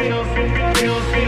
feels, feels, feel.